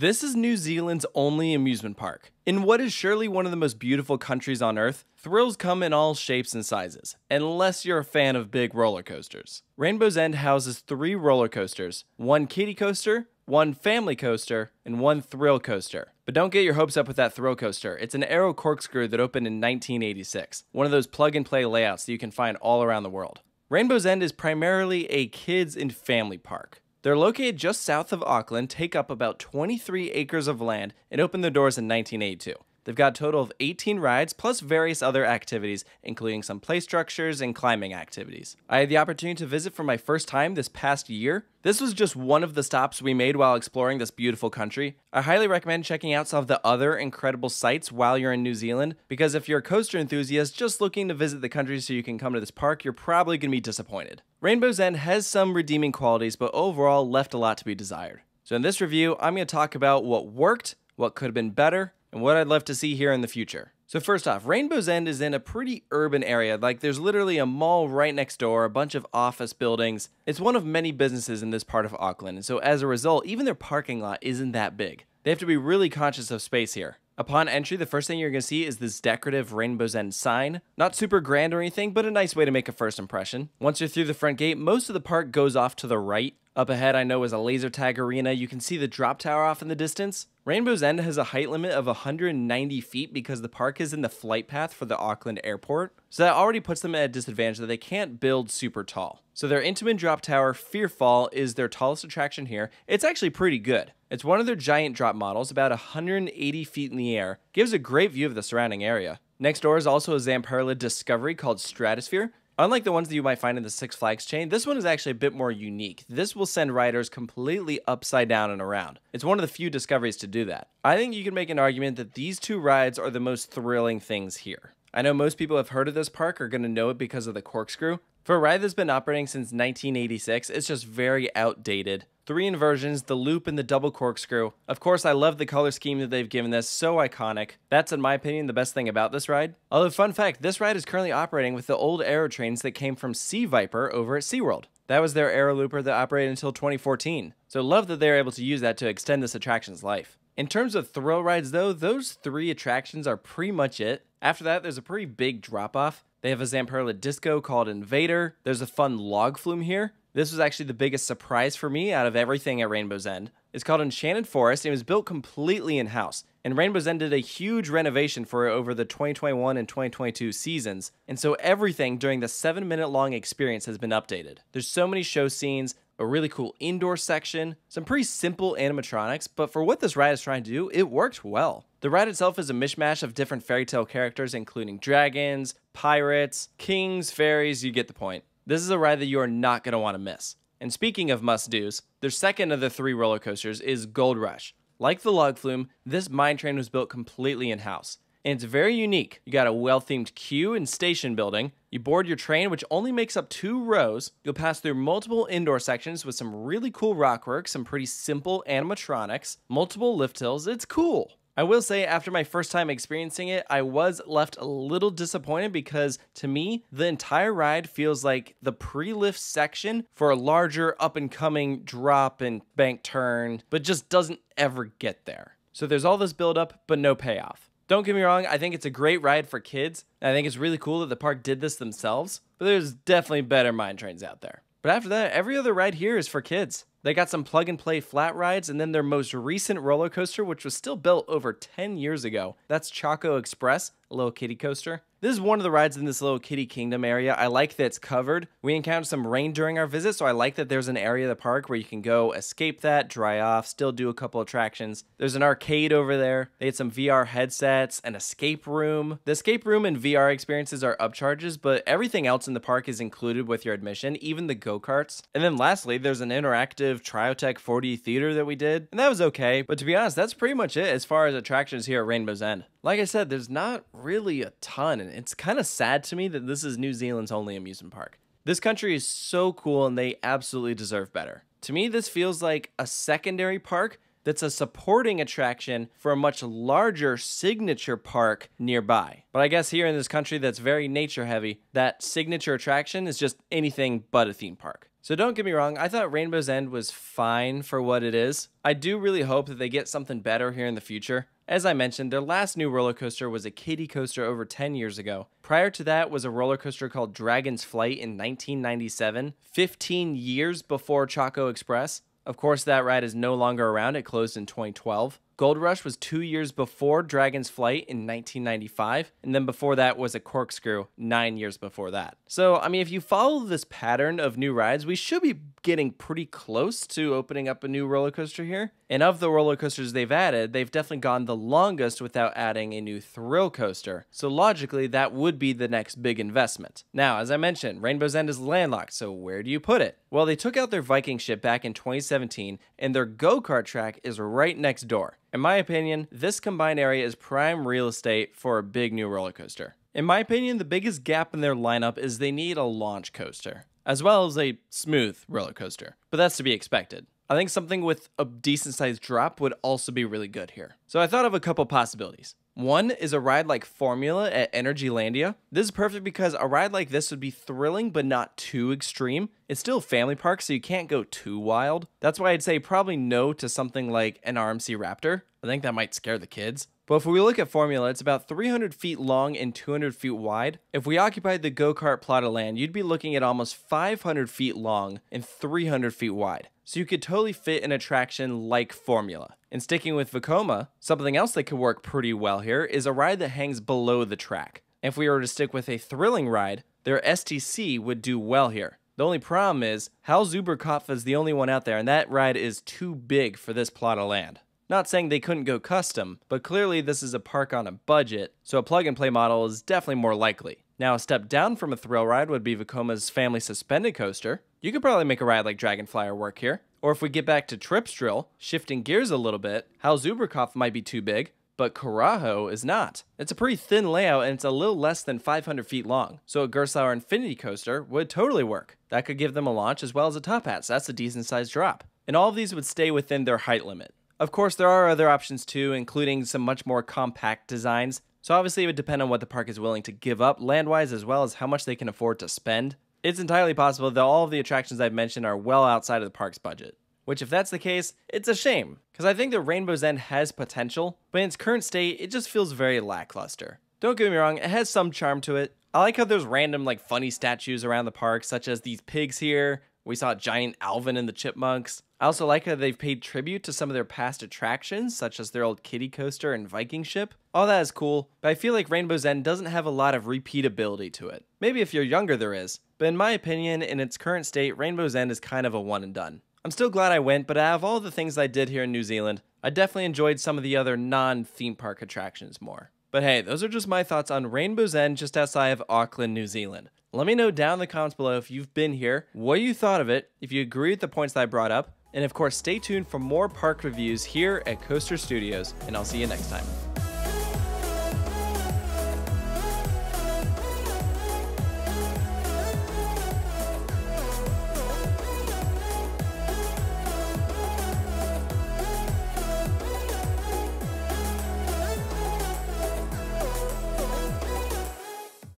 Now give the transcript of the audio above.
This is New Zealand's only amusement park. In what is surely one of the most beautiful countries on earth, thrills come in all shapes and sizes, unless you're a fan of big roller coasters. Rainbow's End houses three roller coasters one kiddie coaster, one family coaster, and one thrill coaster. But don't get your hopes up with that thrill coaster. It's an Arrow corkscrew that opened in 1986, one of those plug and play layouts that you can find all around the world. Rainbow's End is primarily a kids and family park. They're located just south of Auckland, take up about 23 acres of land, and opened their doors in 1982. They've got a total of 18 rides plus various other activities, including some play structures and climbing activities. I had the opportunity to visit for my first time this past year. This was just one of the stops we made while exploring this beautiful country. I highly recommend checking out some of the other incredible sites while you're in New Zealand, because if you're a coaster enthusiast just looking to visit the country so you can come to this park, you're probably going to be disappointed. Rainbow's End has some redeeming qualities, but overall left a lot to be desired. So in this review, I'm going to talk about what worked, what could have been better, and what I'd love to see here in the future. So first off, Rainbow's End is in a pretty urban area. Like there's literally a mall right next door, a bunch of office buildings. It's one of many businesses in this part of Auckland. And so as a result, even their parking lot isn't that big. They have to be really conscious of space here. Upon entry, the first thing you're going to see is this decorative Rainbow's End sign. Not super grand or anything, but a nice way to make a first impression. Once you're through the front gate, most of the park goes off to the right. Up ahead, I know is a laser tag arena. You can see the drop tower off in the distance. Rainbow's End has a height limit of 190 feet because the park is in the flight path for the Auckland airport. So that already puts them at a disadvantage that they can't build super tall. So their Intamin drop tower, Fearfall, is their tallest attraction here. It's actually pretty good. It's one of their giant drop models, about 180 feet in the air. Gives a great view of the surrounding area. Next door is also a Zamperla Discovery called Stratosfear. Unlike the ones that you might find in the Six Flags chain, this one is actually a bit more unique. This will send riders completely upside down and around. It's one of the few discoveries to do that. I think you can make an argument that these two rides are the most thrilling things here. I know most people have heard of this park are going to know it because of the corkscrew. For a ride that's been operating since 1986, it's just very outdated. Three inversions, the loop and the double corkscrew. Of course, I love the color scheme that they've given this, so iconic. That's, in my opinion, the best thing about this ride. Although, fun fact, this ride is currently operating with the old Arrow trains that came from Sea Viper over at SeaWorld. That was their Arrow Looper that operated until 2014. So, love that they're able to use that to extend this attraction's life. In terms of thrill rides, though, those three attractions are pretty much it. After that, there's a pretty big drop off. They have a Zamperla disco called Invader. There's a fun log flume here. This was actually the biggest surprise for me out of everything at Rainbow's End. It's called Enchanted Forest and it was built completely in house. And Rainbow's End did a huge renovation for it over the 2021 and 2022 seasons. And so everything during the seven minute long experience has been updated. There's so many show scenes, a really cool indoor section, some pretty simple animatronics, but for what this ride is trying to do, it worked well. The ride itself is a mishmash of different fairy tale characters, including dragons, pirates, kings, fairies, you get the point. This is a ride that you are not going to want to miss. And speaking of must do's, their second of the three roller coasters is Gold Rush. Like the log flume, this mine train was built completely in house. And it's very unique. You got a well themed queue and station building. You board your train, which only makes up two rows. You'll pass through multiple indoor sections with some really cool rockwork, some pretty simple animatronics, multiple lift hills. It's cool. I will say, after my first time experiencing it, I was left a little disappointed because to me, the entire ride feels like the pre lift section for a larger up and coming drop and bank turn, but just doesn't ever get there. So there's all this build up, but no payoff. Don't get me wrong, I think it's a great ride for kids. I think it's really cool that the park did this themselves, but there's definitely better mine trains out there. But after that, every other ride here is for kids. They got some plug and play flat rides, and then their most recent roller coaster, which was still built over 10 years ago. That's Choco Express, little kitty coaster. This is one of the rides in this little kitty kingdom area. I like that it's covered. We encountered some rain during our visit, so I like that there's an area of the park where you can go escape that, dry off, still do a couple attractions. There's an arcade over there. They had some VR headsets, an escape room. The escape room and VR experiences are upcharges, but everything else in the park is included with your admission, even the go-karts. And then lastly, there's an interactive Triotech 4D theater that we did, and that was okay. But to be honest, that's pretty much it as far as attractions here at Rainbow's End. Like I said, there's not really a ton, and it's kind of sad to me that this is New Zealand's only amusement park. This country is so cool and they absolutely deserve better. To me, this feels like a secondary park that's a supporting attraction for a much larger signature park nearby. But I guess here in this country that's very nature heavy, that signature attraction is just anything but a theme park. So don't get me wrong, I thought Rainbow's End was fine for what it is. I do really hope that they get something better here in the future. As I mentioned, their last new roller coaster was a kiddie coaster over 10 years ago. Prior to that was a roller coaster called Dragon's Flight in 1997, 15 years before Choco Express. Of course, that ride is no longer around, it closed in 2012. Gold Rush was two years before Dragon's Flight in 1995, and then before that was a Corkscrew nine years before that. So, I mean, if you follow this pattern of new rides, we should be getting pretty close to opening up a new roller coaster here. And of the roller coasters they've added, they've definitely gone the longest without adding a new thrill coaster. So logically, that would be the next big investment. Now, as I mentioned, Rainbow's End is landlocked, so where do you put it? Well, they took out their Viking ship back in 2017, and their go-kart track is right next door. In my opinion, this combined area is prime real estate for a big new roller coaster. In my opinion, the biggest gap in their lineup is they need a launch coaster, as well as a smooth roller coaster, but that's to be expected. I think something with a decent sized drop would also be really good here. So I thought of a couple possibilities. One is a ride like Formula at Energylandia. This is perfect because a ride like this would be thrilling but not too extreme. It's still a family park, so you can't go too wild. That's why I'd say probably no to something like an RMC Raptor. I think that might scare the kids. But if we look at Formula, it's about 300 feet long and 200 feet wide. If we occupied the go-kart plot of land, you'd be looking at almost 500 feet long and 300 feet wide. So you could totally fit an attraction like Formula. And sticking with Vekoma, something else that could work pretty well here is a ride that hangs below the track. If we were to stick with a thrilling ride, their STC would do well here. The only problem is, Hals-über-Kopf is the only one out there, and that ride is too big for this plot of land. Not saying they couldn't go custom, but clearly this is a park on a budget, so a plug and play model is definitely more likely. Now, a step down from a thrill ride would be Vekoma's family suspended coaster. You could probably make a ride like Dragonflyer work here. Or if we get back to Tripsdrill, shifting gears a little bit, Hals-über-Kopf might be too big, but Karacho is not. It's a pretty thin layout and it's a little less than 500 feet long, so a Gerstlauer Infinity Coaster would totally work. That could give them a launch as well as a top hat, so that's a decent sized drop. And all of these would stay within their height limit. Of course, there are other options too, including some much more compact designs. So obviously it would depend on what the park is willing to give up land-wise as well as how much they can afford to spend. It's entirely possible that all of the attractions I've mentioned are well outside of the park's budget. Which if that's the case, it's a shame, because I think that Rainbow's End has potential, but in its current state, it just feels very lackluster. Don't get me wrong, it has some charm to it. I like how there's random like funny statues around the park, such as these pigs here, we saw giant Alvin and the Chipmunks. I also like how they've paid tribute to some of their past attractions, such as their old kiddie coaster and Viking ship. All that is cool, but I feel like Rainbow's End doesn't have a lot of repeatability to it. Maybe if you're younger there is, but in my opinion, in its current state, Rainbow's End is kind of a one and done. I'm still glad I went, but out of all the things I did here in New Zealand, I definitely enjoyed some of the other non-theme park attractions more. But hey, those are just my thoughts on Rainbow's End just outside of Auckland, New Zealand. Let me know down in the comments below if you've been here, what you thought of it, if you agree with the points that I brought up, and of course stay tuned for more park reviews here at Coaster Studios, and I'll see you next time.